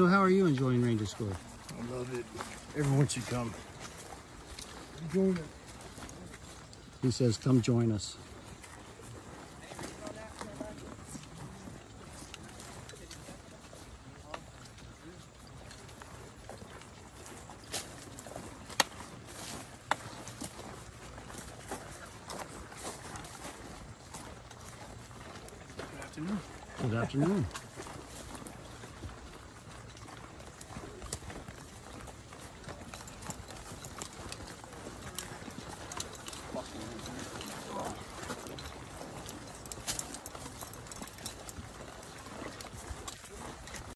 So how are you enjoying Ranger School? I love it. Everyone should come. Join it. He says, come join us. Good afternoon. Good afternoon.